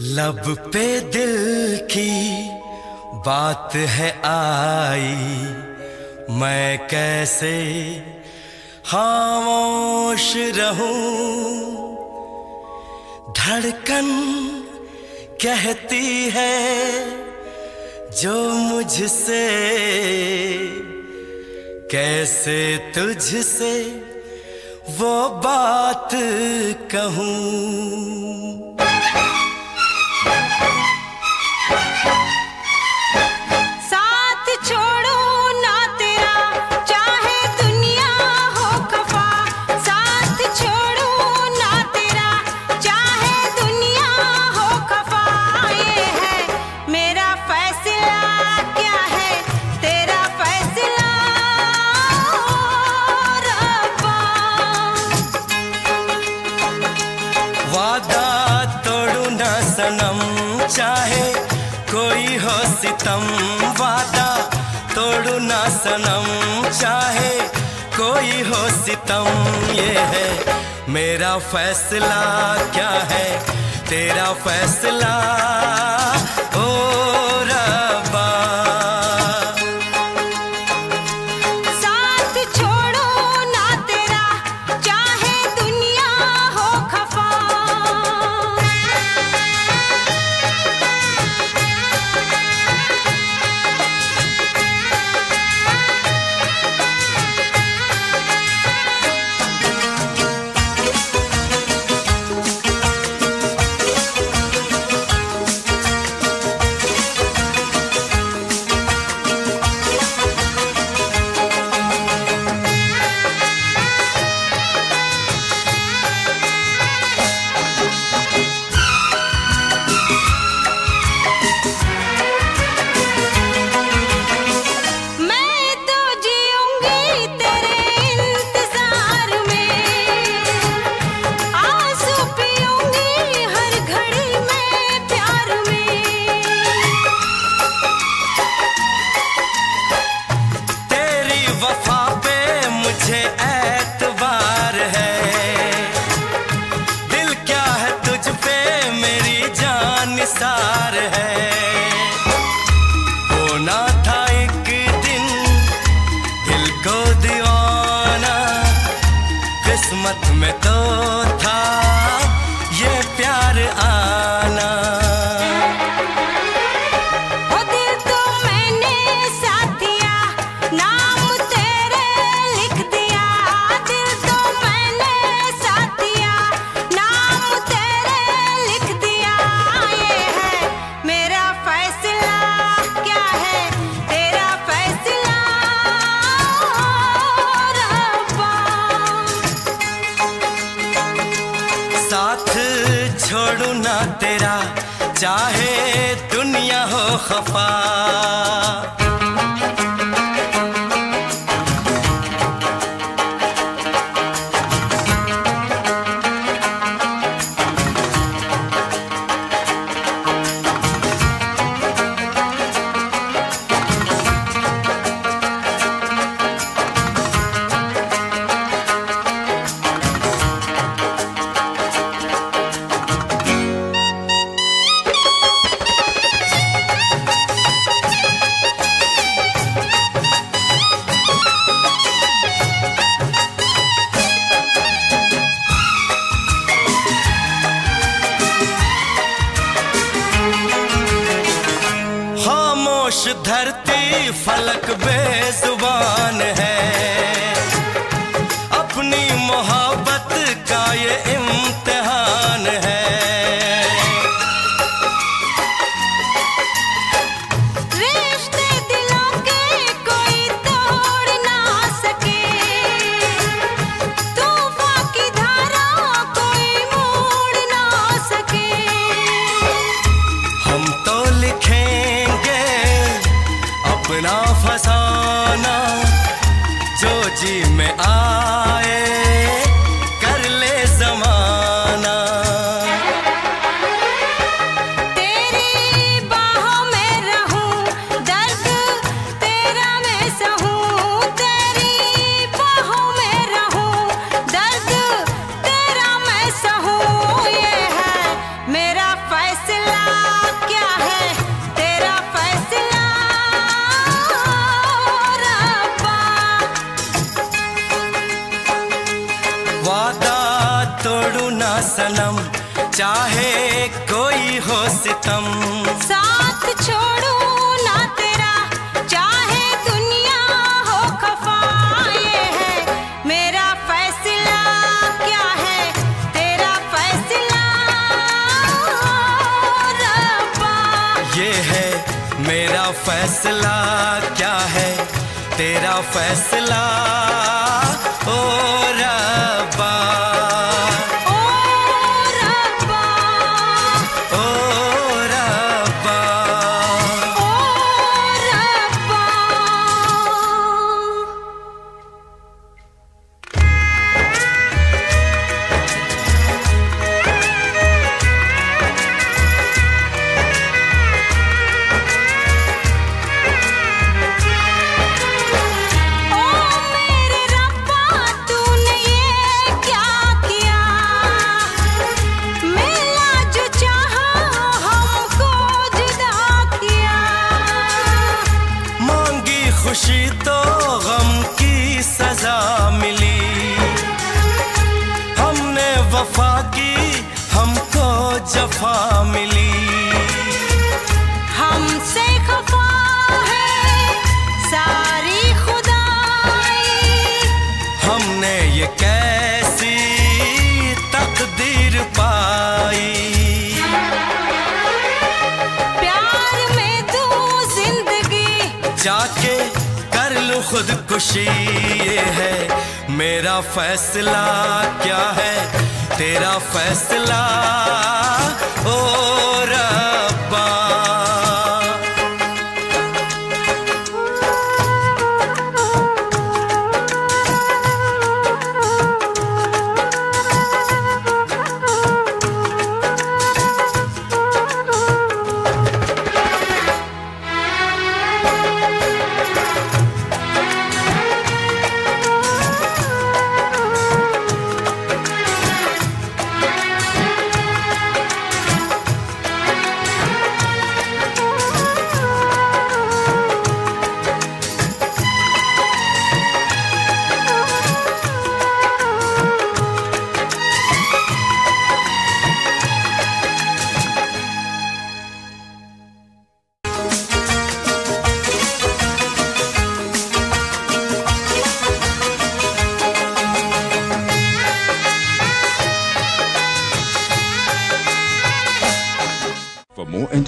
लब पे दिल की बात है आई। मैं कैसे खामोश रहूँ? धड़कन कहती है जो मुझसे, कैसे तुझसे वो बात कहूँ? सनम चाहे कोई हो सितम वादा, तोड़ू ना सनम चाहे कोई हो सितम। ये है मेरा फैसला, क्या है तेरा फैसला? ओ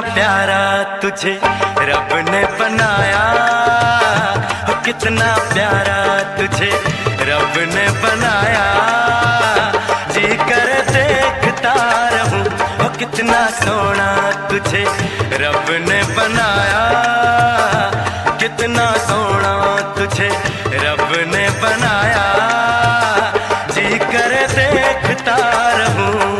प्यारा तुझे रब ने बनाया। हो कितना प्यारा तुझे रब ने बनाया। जी कर देखता रहूँ हो कितना सोना तुझे रब ने बनाया। कितना सोना तुझे रब ने बनाया। जी कर देखता रहूँ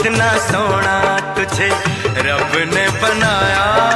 इतना सोना तुझे रब ने बनाया।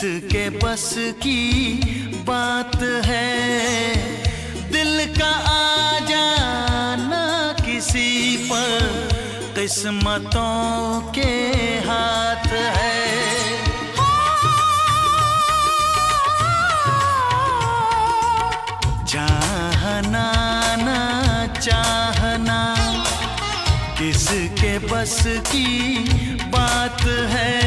किसके बस की बात है। दिल का आ जाना किसी पर, किस्मतों के हाथ है। चाहना ना, चाहना, किसके बस की बात है।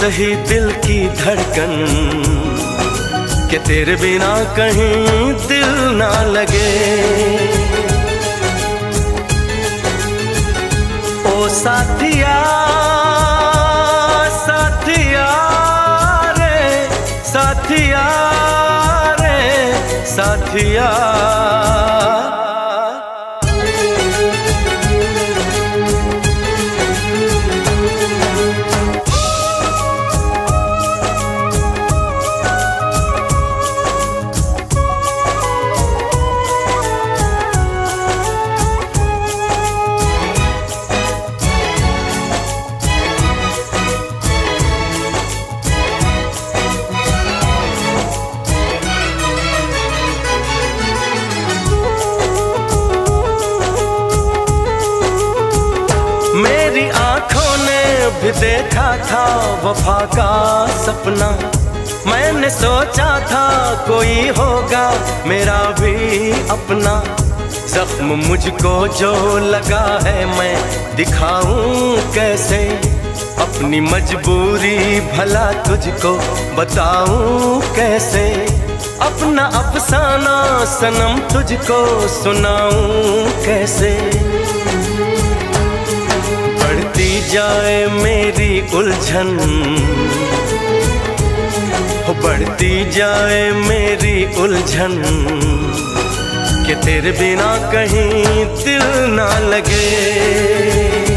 सही दिल की धड़कन, कि तेरे बिना कहीं दिल ना लगे। ओ साथिया साथिया रे साथिया रे, साथिया। सपना। मैंने सोचा था कोई होगा, मेरा भी अपना। जख्म मुझको जो लगा है, मैं दिखाऊँ कैसे? अपनी मजबूरी भला तुझको बताऊँ कैसे? अपना अफसाना सनम तुझको सुनाऊं कैसे? बढ़ती जाए मेरी उलझन। बढ़ती जाए मेरी उलझन कि तेरे बिना कहीं दिल ना लगे।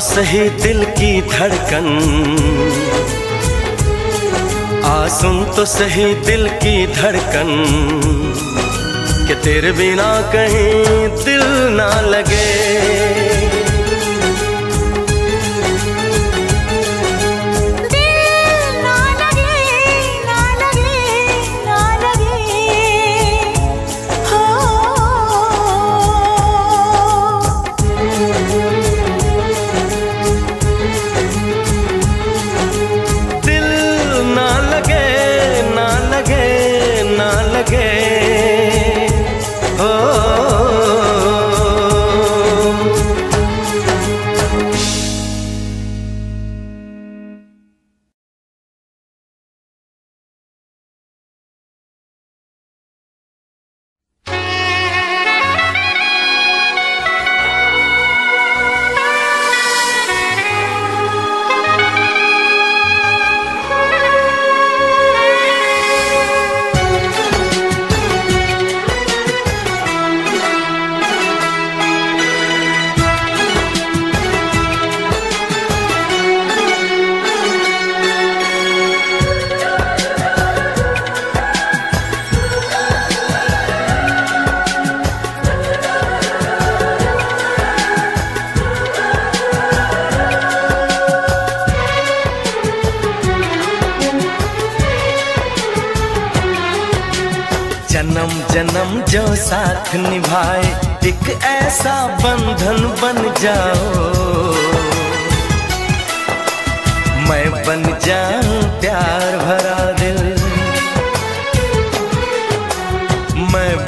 सही दिल की धड़कन। आ सुन तो सही दिल की धड़कन, के तेरे बिना कहीं दिल ना लगे।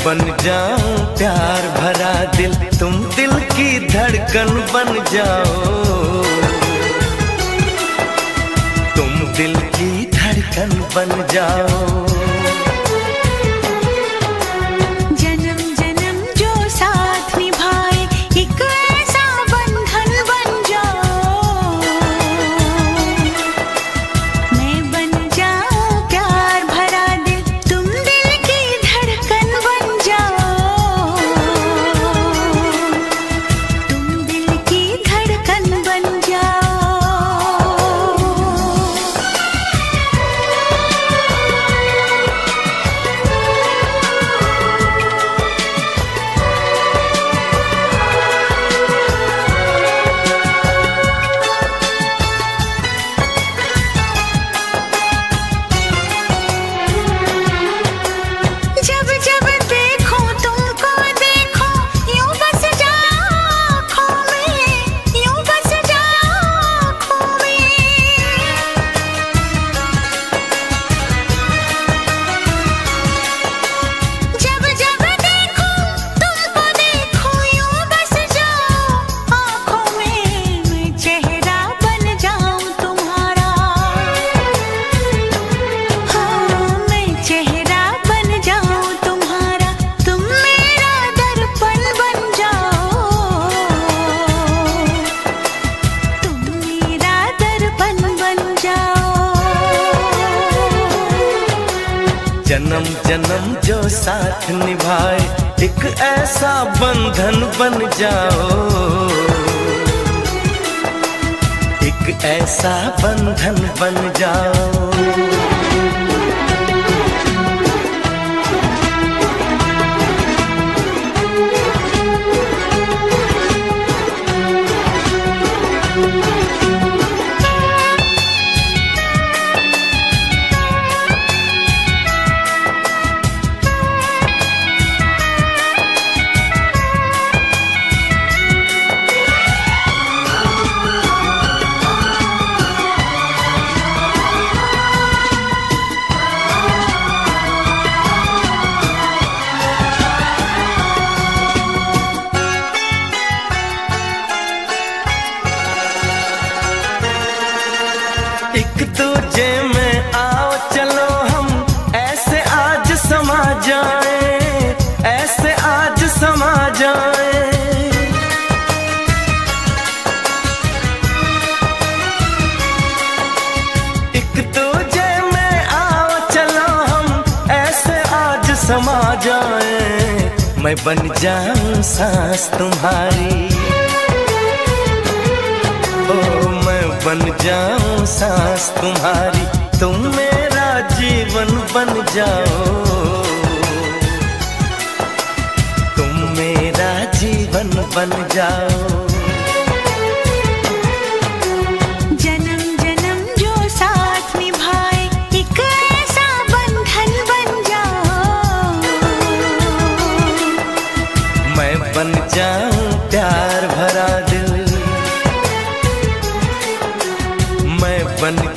बन जाओ, प्यार भरा दिल। तुम दिल की धड़कन बन जाओ। तुम दिल की धड़कन बन जाओ।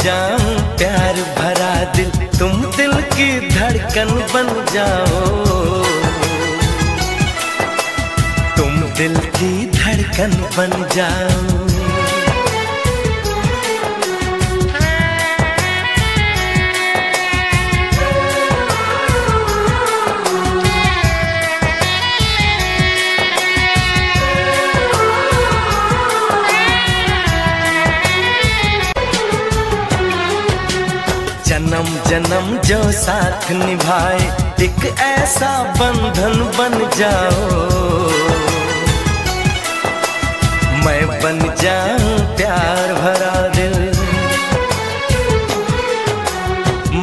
जाओ प्यार भरा दिल, तुम दिल की धड़कन बन जाओ। तुम दिल की धड़कन बन जाओ जन्म जो साथ निभाए, एक ऐसा बंधन बन जाओ। मैं बन जाऊँ प्यार भरा दिल।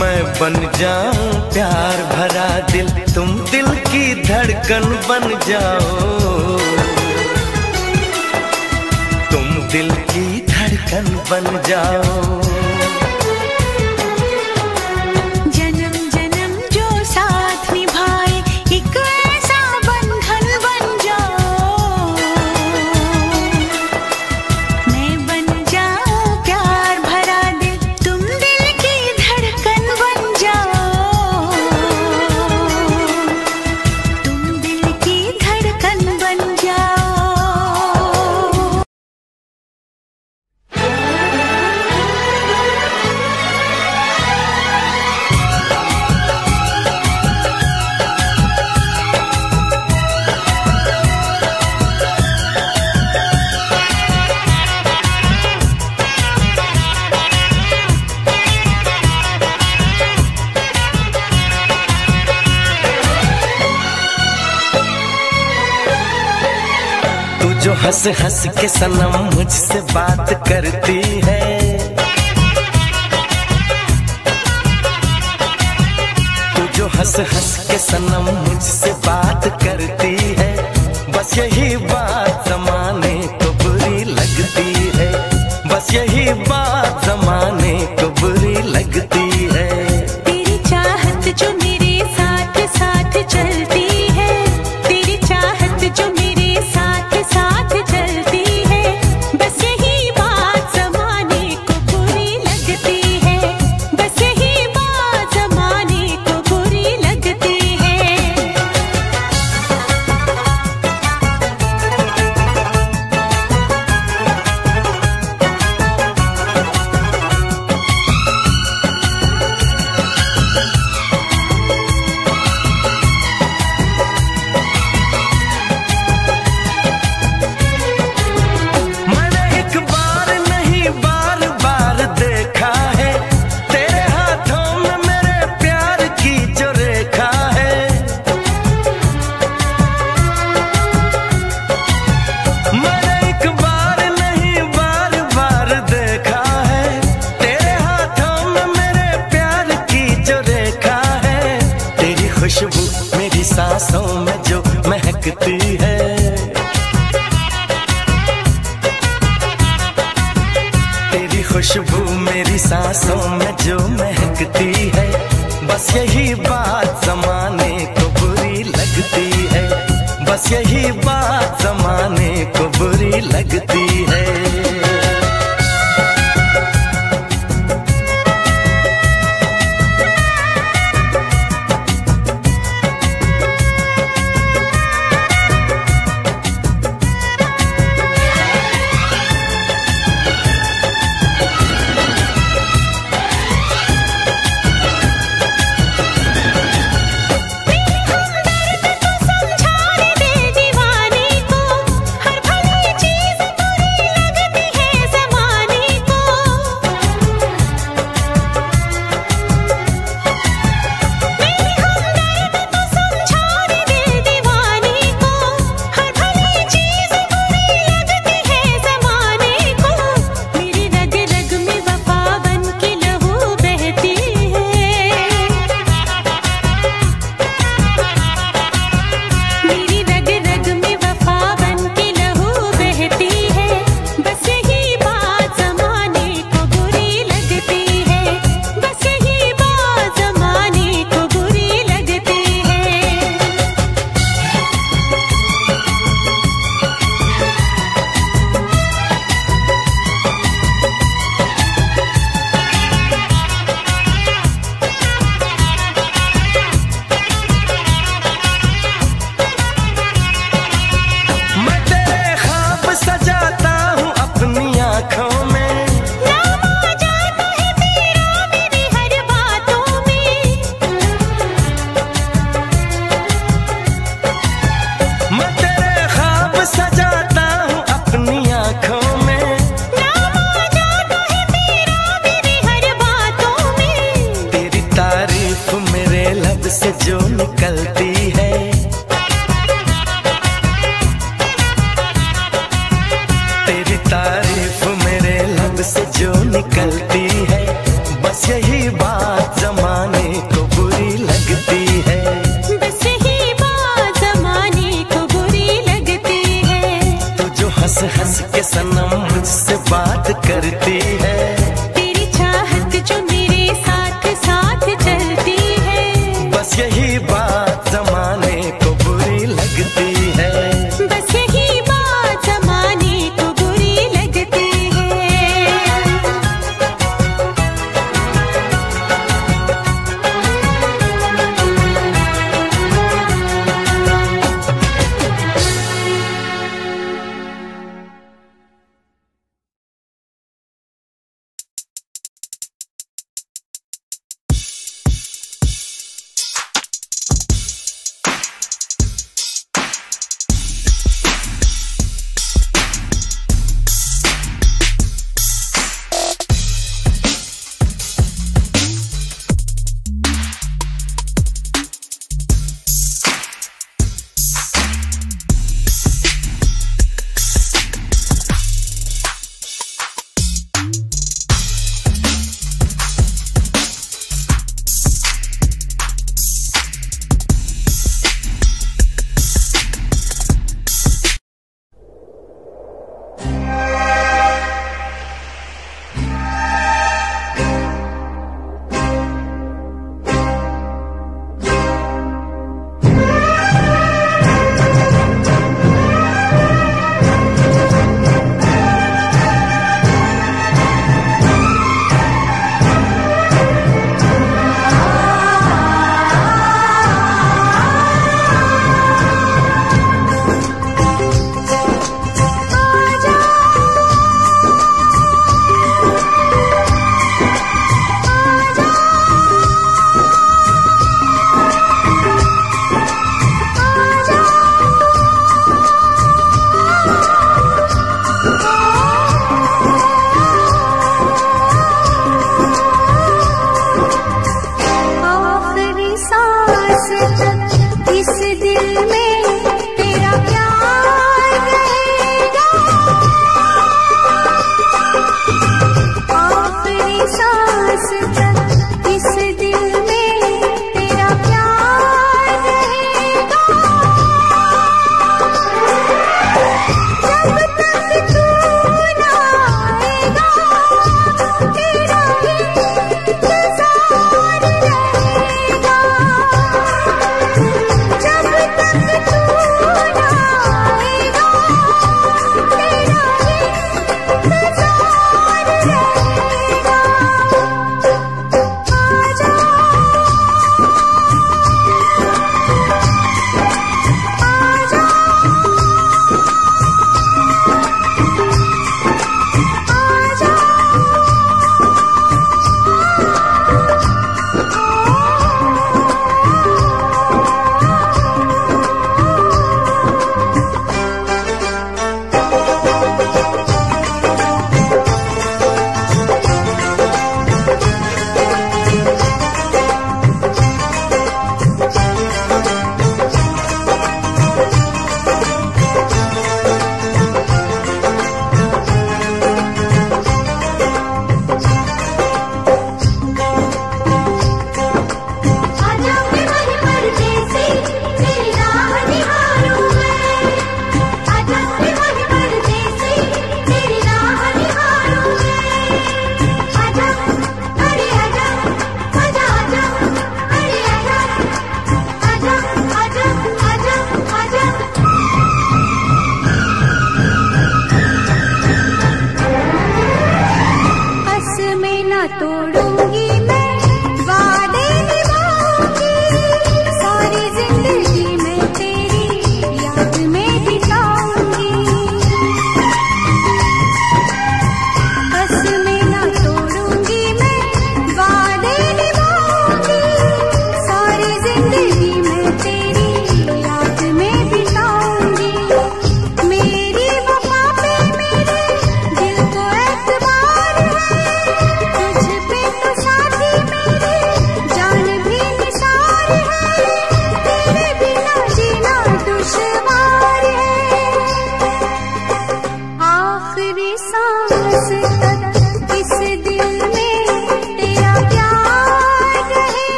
मैं बन जाऊँ प्यार भरा दिल। तुम दिल की धड़कन बन जाओ। तुम दिल की धड़कन बन जाओ। हंस के सनम मुझसे बात करती है। तू जो हंस हंस के सनम मुझसे बात करती है, बस यही बात जमाने को बुरी लगती है। बस यही बात जमाने को बुरी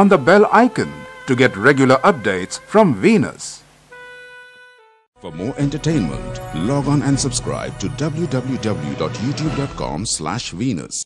on the bell icon to get regular updates from Venus. For more entertainment, log on and subscribe to www.youtube.com slash Venus.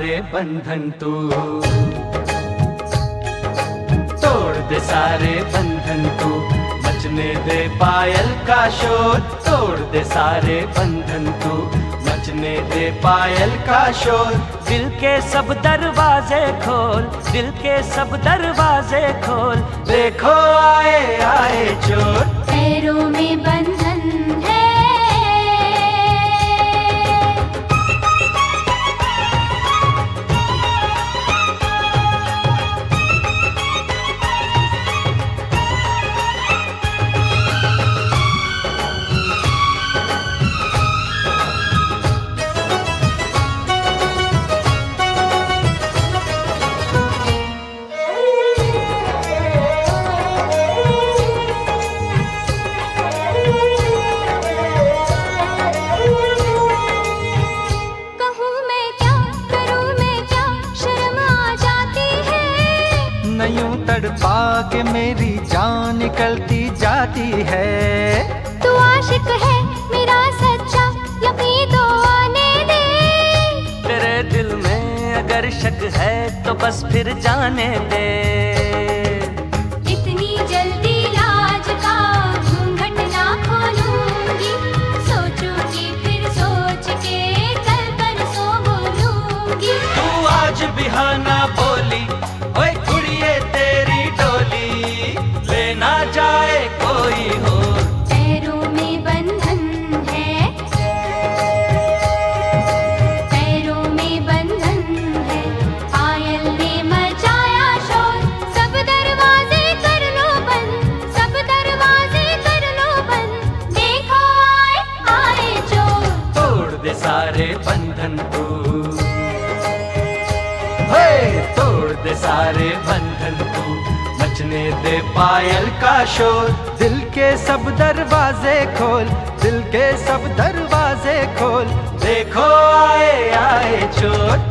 सारे बंधन तू। तोड़ दे सारे बंधन तू। मचने दे पायल का शोर, तोड़ दे सारे बंधन तू। मचने दे पायल का शोर, दिल के सब दरवाजे खोल। दिल के सब दरवाजे खोल। देखो आए आए चोर। पैरों में बंद जाने दे शोर। दिल के सब दरवाजे खोल, दिल के सब दरवाजे खोल। देखो आए आए चोर।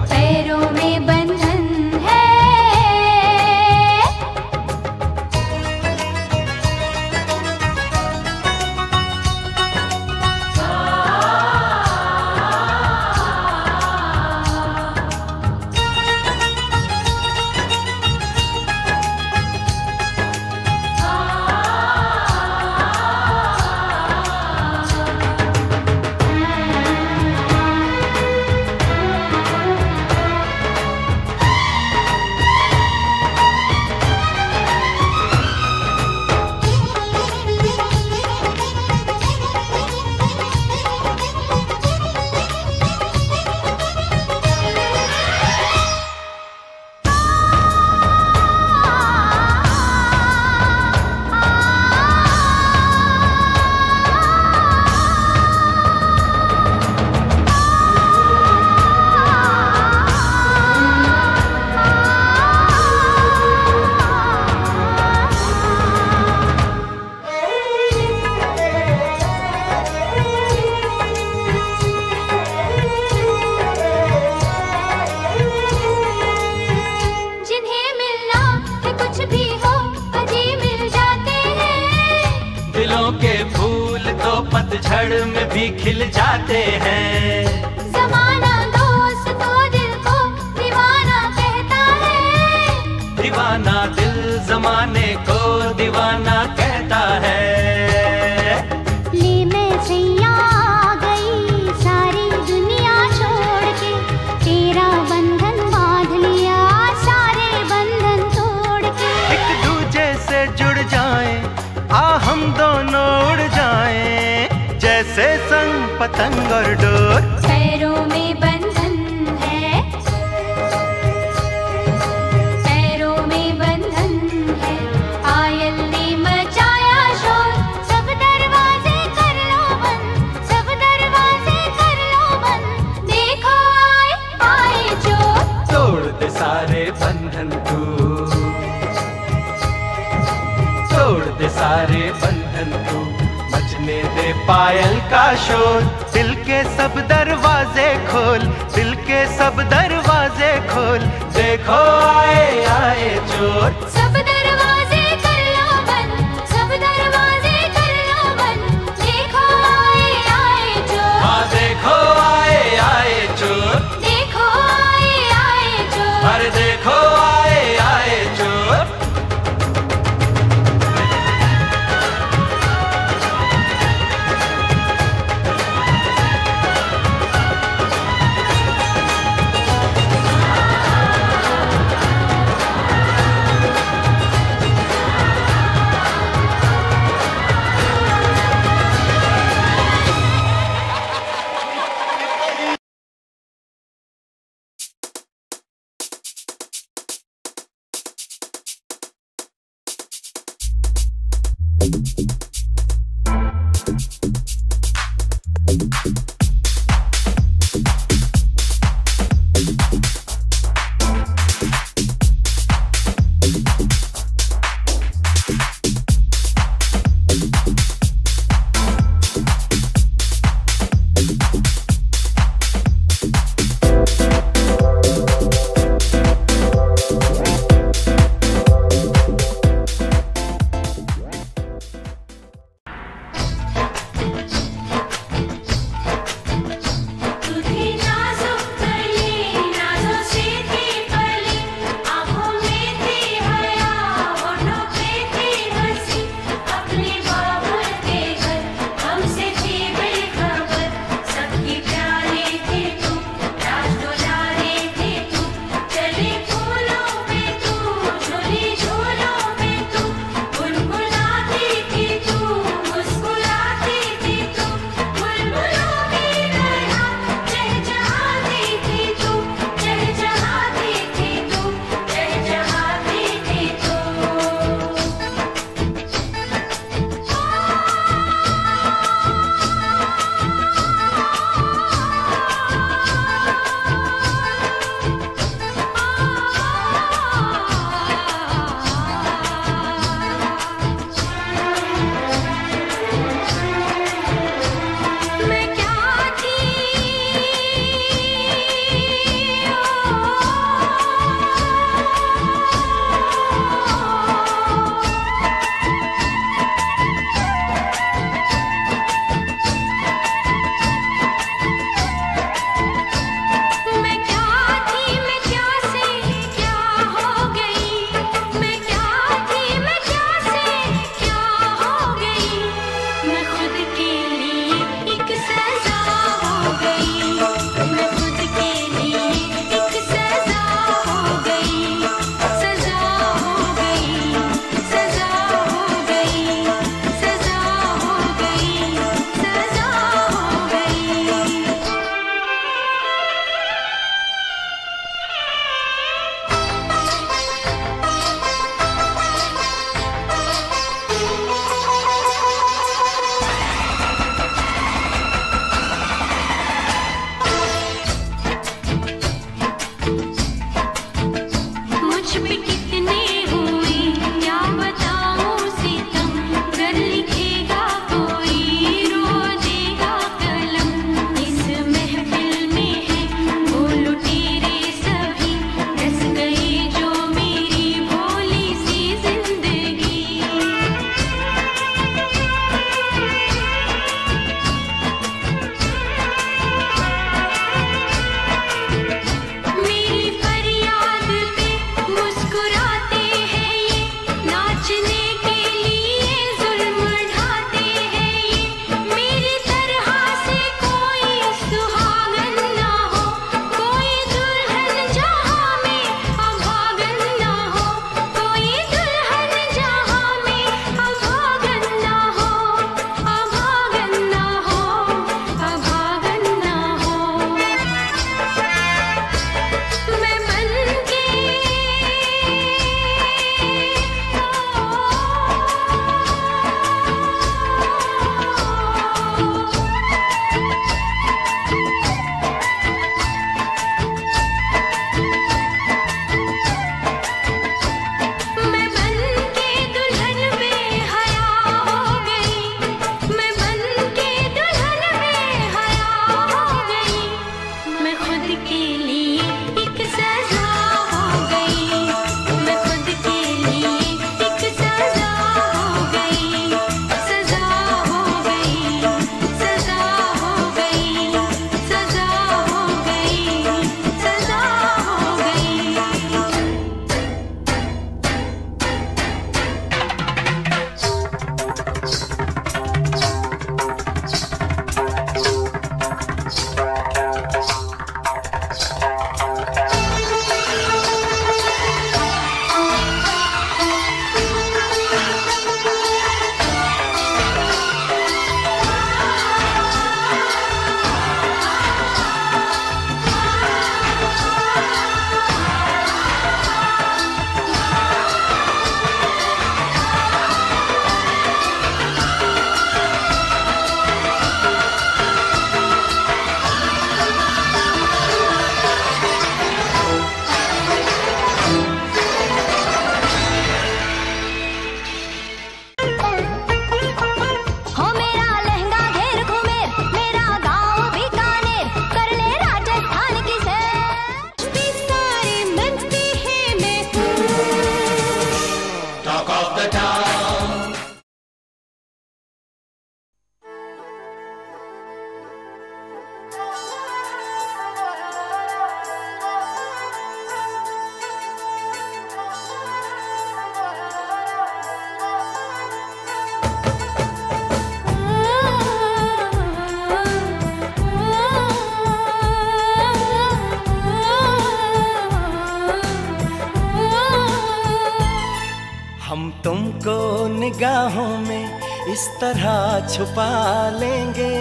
छुपा लेंगे।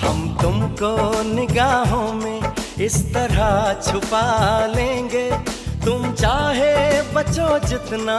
हम तुमको निगाहों में इस तरह छुपा लेंगे। तुम चाहे बचो जितना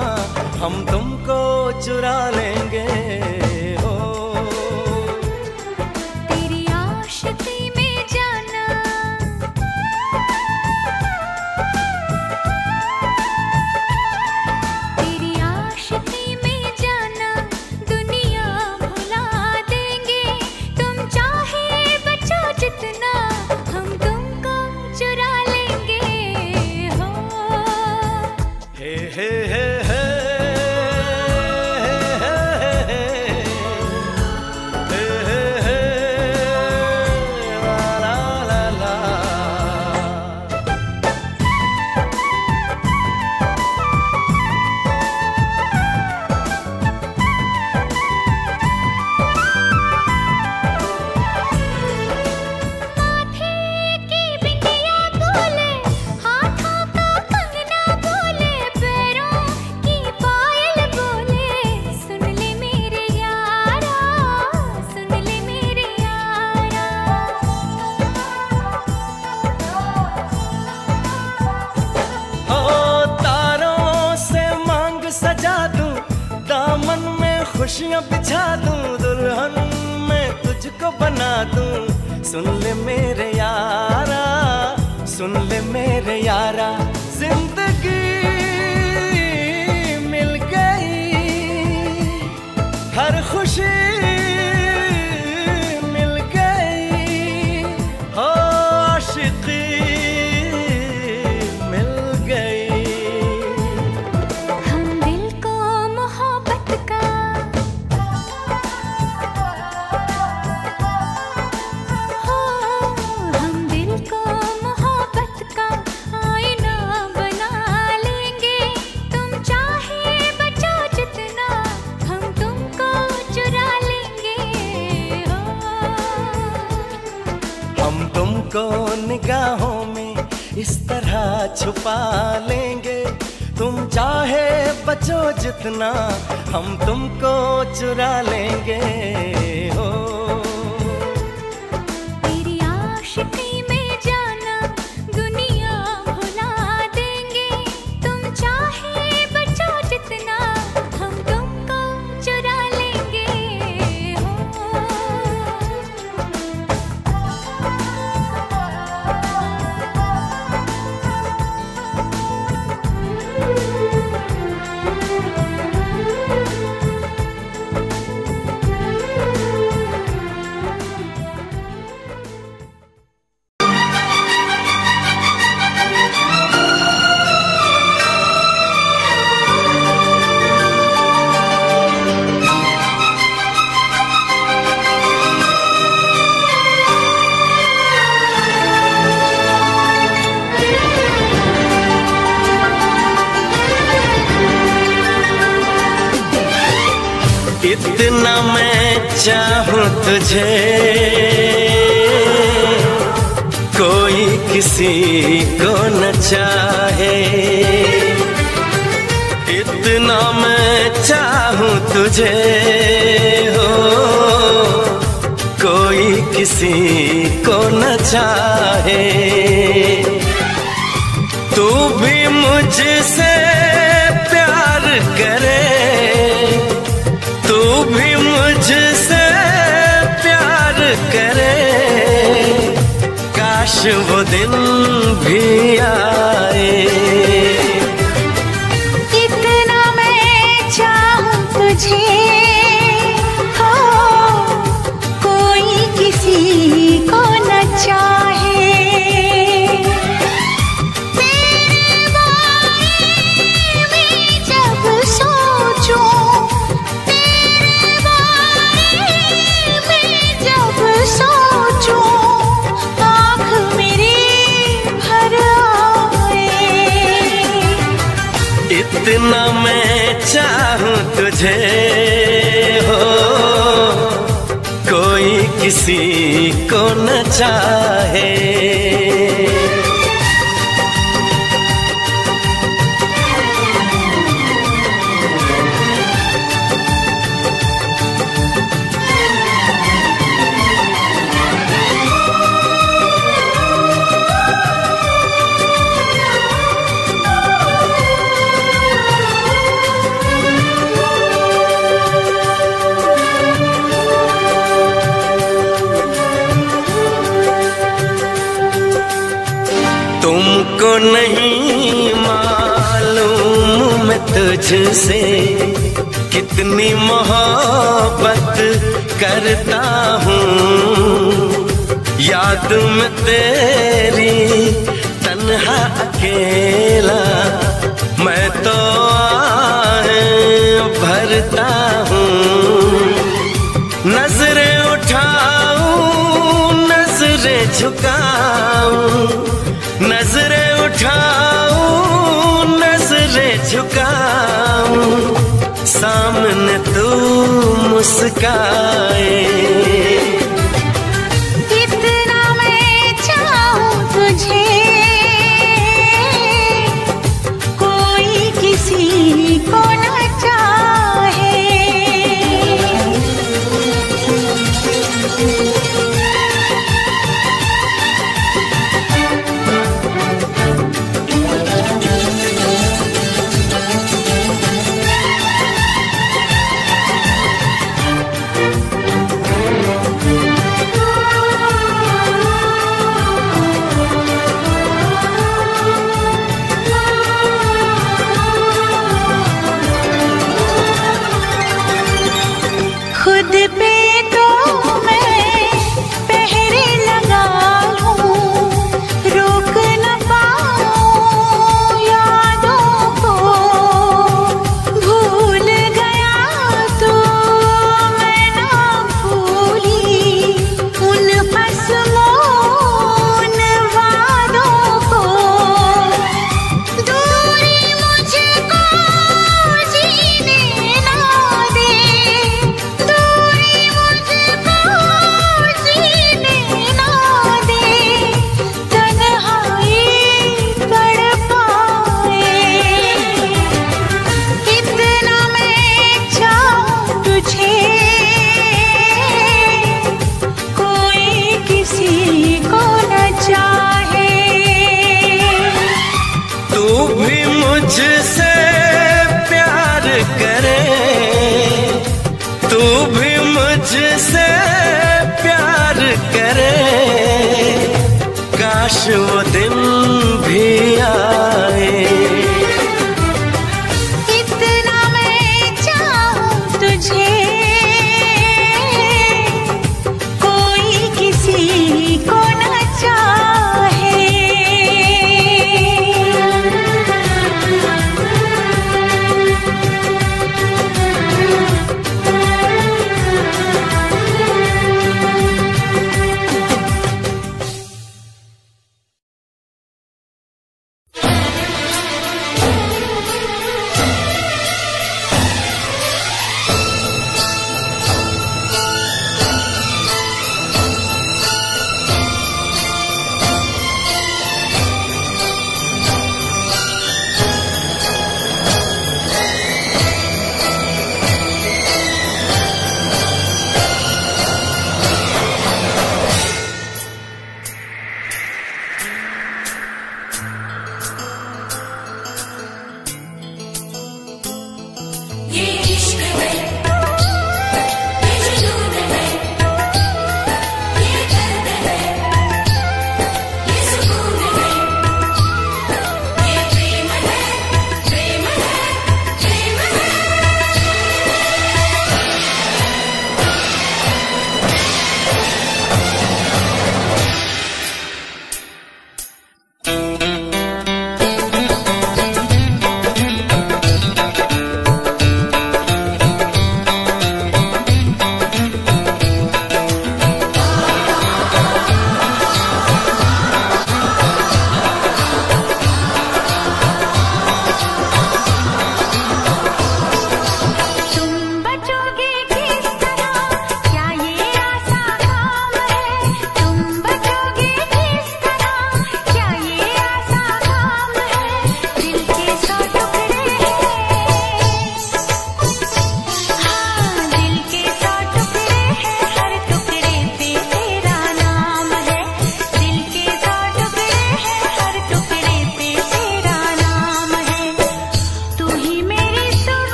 नहीं मालूम मैं तुझसे कितनी मोहब्बत करता हूँ। याद में तेरी तन्हा अकेला मैं तो भरता हूँ। नज़रें उठाऊं, नज़रें झुकाऊं मुस्काए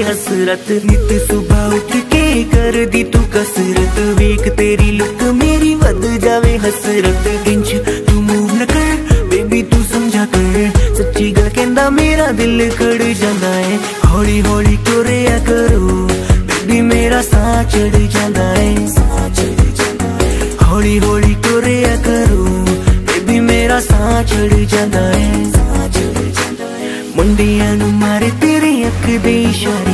ਜਾਵੇ ਹਸਰਤ ਨਿਤ ਸੁਬਾਹ ਉੱਠ ਕੇ ਕਰਦੀ ਤੂੰ ਕਸਰਤ ਵੇਖ ਤੇਰੀ ਲੁੱਕ ਮੇਰੀ ਵੱਧ ਜਾਵੇ ਹਸਰਤ ਇੰਚ ਤੂੰ ਮੂਵ ਨਾ ਕਰ ਬੇਬੀ ਤੂੰ ਸਮਝਾ ਕਰ ਸੱਚੀ ਗੱਲ ਕਹਿੰਦਾ ਮੇਰਾ ਦਿਲ ਖੜ ਜਾਂਦਾ ਏ ਹੌਲੀ ਹੌਲੀ ਤੁਰਿਆ ਕਰੋ ਬੇਬੀ ਮੇਰਾ ਸਾਹ ਚੜ ਜਾਂਦਾ ਏ ਸਾਹ ਚੜ ਜਾਂਦਾ ਏ ਹੌਲੀ ਹੌਲੀ ਤੁਰਿਆ ਕਰੋ ਬੇਬੀ ਮੇਰਾ ਸਾਹ ਚੜ ਜਾਂਦਾ ਏ ਸਾਹ ਚੜ ਜਾਂਦਾ ਏ ਮੁੰਡਿਆਂ ਨੂੰ ਮਾਰੇ ਤੇਰੇ ਅੱਖ ਦੇ ਇਸ਼ਾਰੇ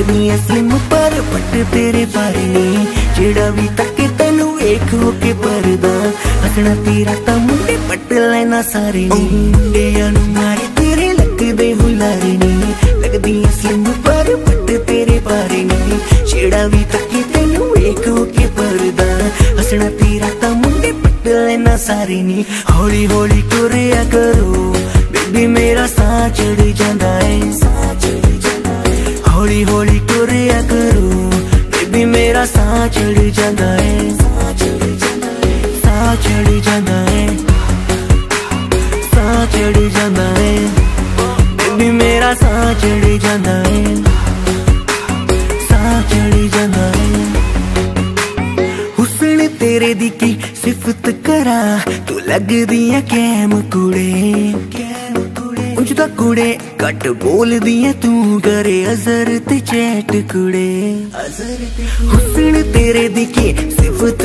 ਨੇ ਲੱਗਦੀਆਂ ਸਲਿਮ ਪਰ ਪੱਟ ਤੇਰੇ ਬਾਰੇ ਨੇ ਜਿਹੜਾ ਵੀ ਤੱਕੇ ਤੈਨੂੰ ਵੇਖ ਹੋ ਕੇ ਪਰਦਾ ਹੱਸਣਾ ਤੇਰਾ ਤਾਂ ਮੁੰਡੇ ਪੱਟ ਲੈਣਾ ਸਾਰੇ ਨੇ ਮੁੰਡਿਆਂ ਨੂੰ ਮਾਰੇ ਤੇਰੇ ਲੱਗਦੇ ਹੁਲਾਰੇ ਨੇ ਲੱਗਦੀਆਂ ਸਲਿਮ ਪਰ ਪੱਟ ਤੇਰੇ ਬਾਰੇ ਨੇ ਜਿਹੜਾ ਵੀ ਤੱਕੇ ਤੈਨੂੰ ਵੇਖ ਹੋ ਕੇ ਪਰਦਾ ਹੱਸਣਾ ਤੇਰਾ ਤਾਂ ਮੁੰਡੇ ਪੱਟ ਲੈਣਾ ਸਾਰੇ ਨੇ ਹੌਲੀ ਹੌਲੀ ਤੁਰਿਆ ਕਰੋ ਬੇਬੀ ਮੇਰਾ ਸਾਹ ਚੜ ਜਾਂਦਾ चढ़ी जाना है सा चढ़ी जाना है सा चढ़ी जाना है बेबी मेरा सा चढ़ी जाना है सा चढ़ी जाना है हुसन तेरे दी सिफत करा, तू लग है कैम कुड़े। उंज दा तो कुड़े, घट बोल दिया तू, करे अजर ते चैट कुड़े। हुसन तेरे दिखे सिफत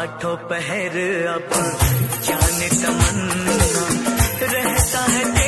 आठों पहर अब जाने तमन्ना रहता है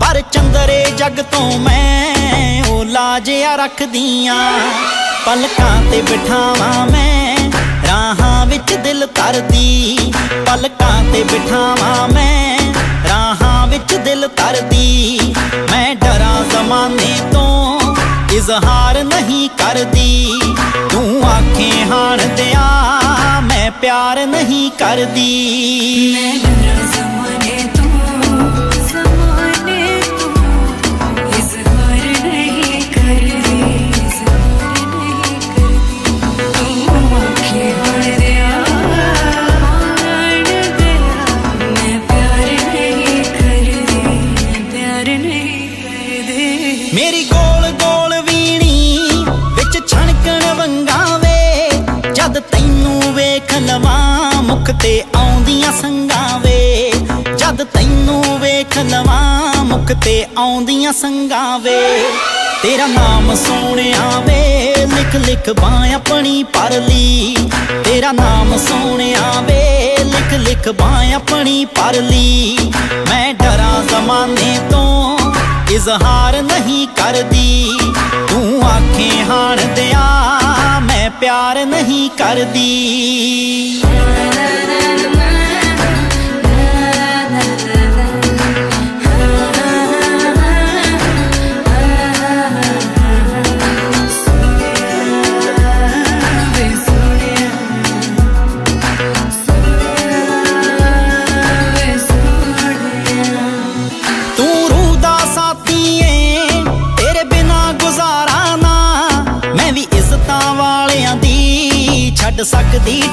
ਪਰ ਚੰਦਰੇ ਜਗ ਤੋਂ ਮੈਂ ਉਹ ਲਾਜਿਆ ਰੱਖਦੀਆਂ। ਪਲਕਾਂ ਤੇ ਬਿਠਾਵਾਂ ਮੈਂ, ਰਾਹਾਂ ਵਿੱਚ ਦਿਲ ਧਰਦੀ। ਪਲਕਾਂ ਤੇ ਬਿਠਾਵਾਂ ਮੈਂ, ਰਾਹਾਂ ਵਿੱਚ ਦਿਲ ਧਰਦੀ। ਮੈਂ ਡਰਾਂ ਜ਼ਮਾਨੇ ਤੋਂ ਇਜ਼ਹਾਰ ਨਹੀਂ ਕਰਦੀ। ਤੂੰ ਆਖੇ ਹਾਣ ਦਿਆ, ਮੈਂ ਪਿਆਰ ਨਹੀਂ ਕਰਦੀ। ਮੈਂ ਡਰਾਂ ਜ਼ਮਾਨੇ ਲਵਾਂ ਮੁਖ ਤੇ ਆਉਂਦੀਆਂ ਸੰਗਾਂ ਵੇ। ਜਦ ਤੈਨੂੰ ਵੇਖ ਲਵਾਂ ਮੁਖ ਤੇ ਆਉਂਦੀਆਂ ਸੰਗਾਂ ਵੇ। ਤੇਰਾ ਨਾਮ ਸੋਹਣਿਆ ਵੇ, ਲਿਖ ਲਿਖ ਬਾਂ ਆਪਣੀ ਪਰ ਲਈ। ਤੇਰਾ ਨਾਮ ਸੋਹਣਿਆ ਵੇ, ਲਿਖ ਲਿਖ ਬਾਂ ਆਪਣੀ ਪਰ ਲਈ। ਮੈਂ ਡਰਾਂ ਜ਼ਮਾਨੇ ਤੋਂ ਇਜ਼ਹਾਰ ਨਹੀਂ ਕਰਦੀ। ਤੂੰ ਆਖੇ ਹਾਣ ਦਿਆ ਮੈਂ ਪਿਆਰ ਨਹੀਂ ਕਰਦੀ।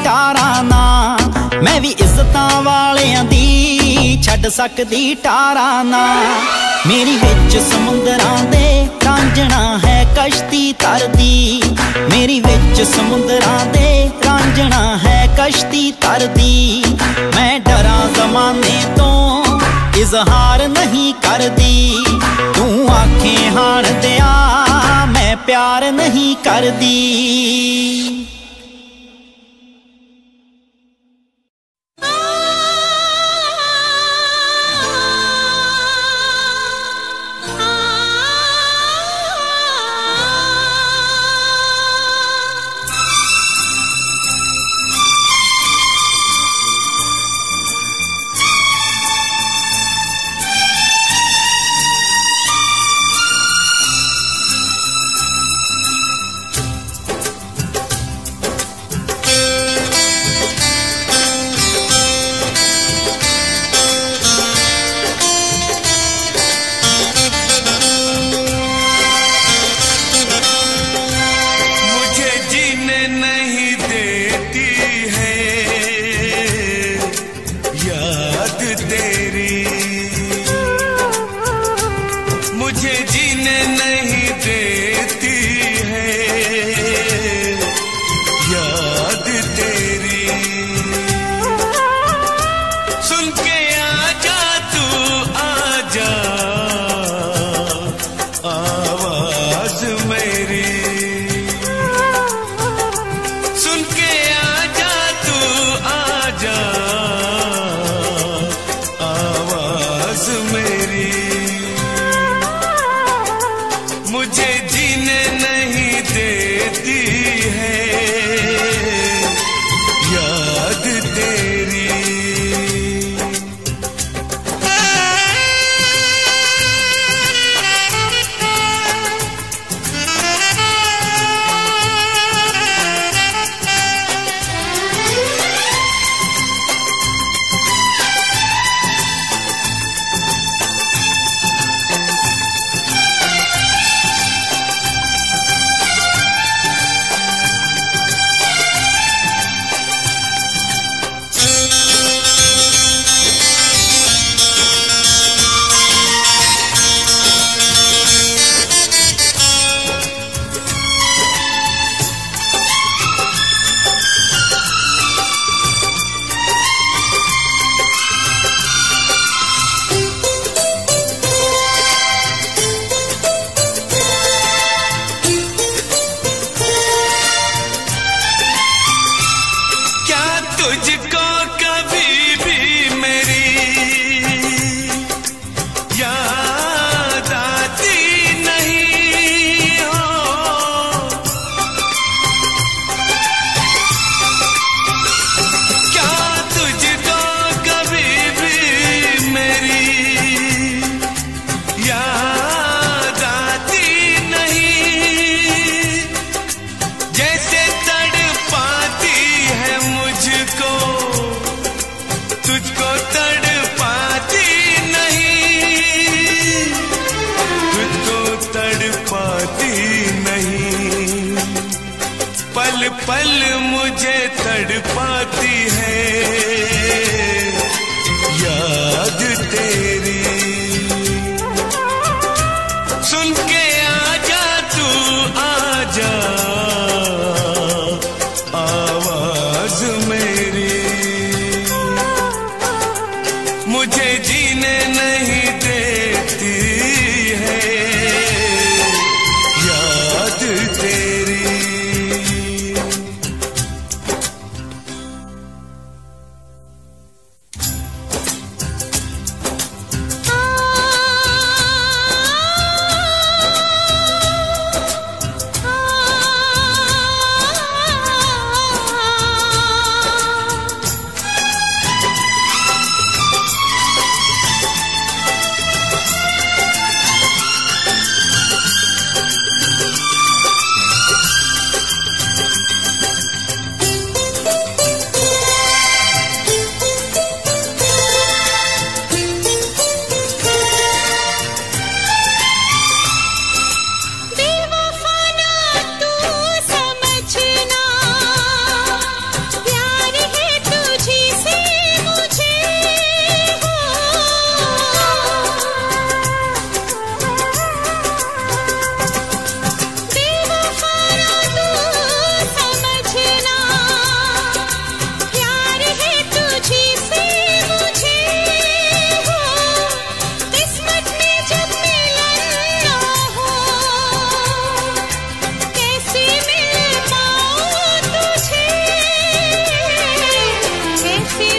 ਟਾਰਾਂ ਨਾ। ਮੈਂ ਵੀ ਇੱਜ਼ਤਾਂ ਵਾਲਿਆਂ ਦੀ ਛੱਡ ਸਕਦੀ ਟਾਰਾਂ ਨਾ। ਮੇਰੀ ਵਿੱਚ ਸਮੁੰਦਰਾਂ ਦੇ ਰਾਂਝਣਾ ਹੈ ਕਸ਼ਤੀ ਤਰਦੀ। ਮੇਰੀ ਵਿੱਚ ਸਮੁੰਦਰਾਂ ਦੇ ਰਾਂਝਣਾ ਹੈ ਕਸ਼ਤੀ ਤਰਦੀ। ਮੈਂ ਡਰਾਂ ਜ਼ਮਾਨੇ ਤੋਂ ਇਜ਼ਹਾਰ ਨਹੀਂ ਕਰਦੀ। ਤੂੰ ਆਖੇ ਹਾਰ ਦਿਆ, ਮੈਂ ਪਿਆਰ ਨਹੀਂ ਕਰਦੀ।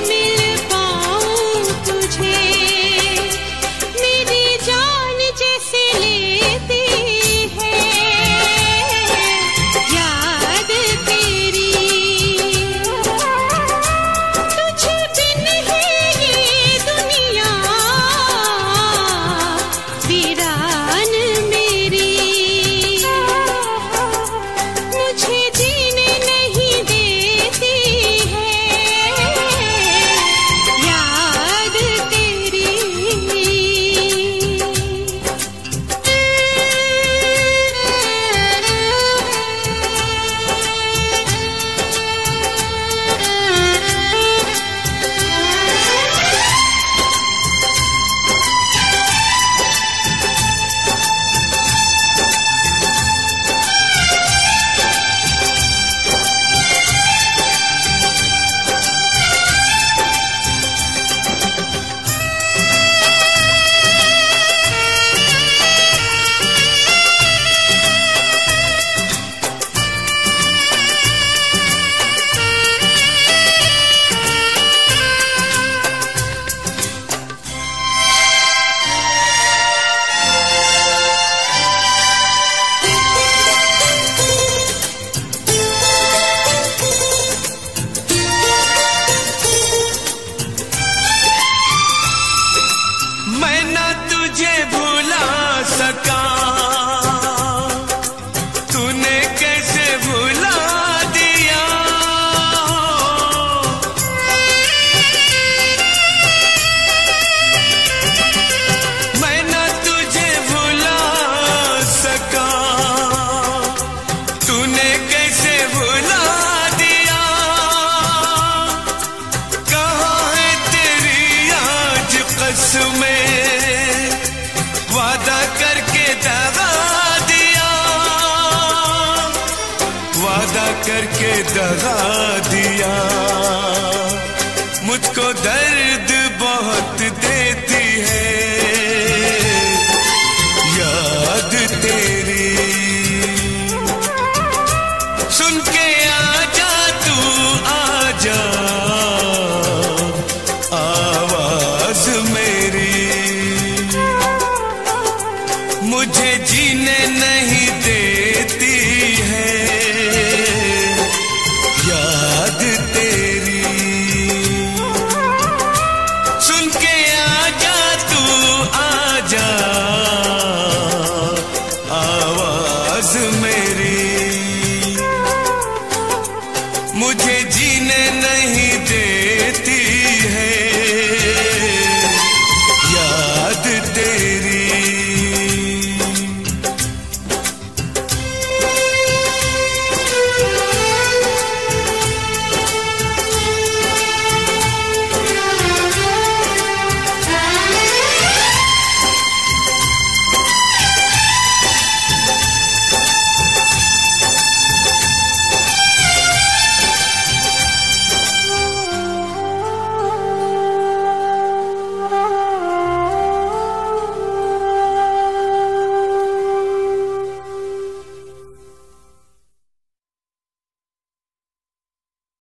me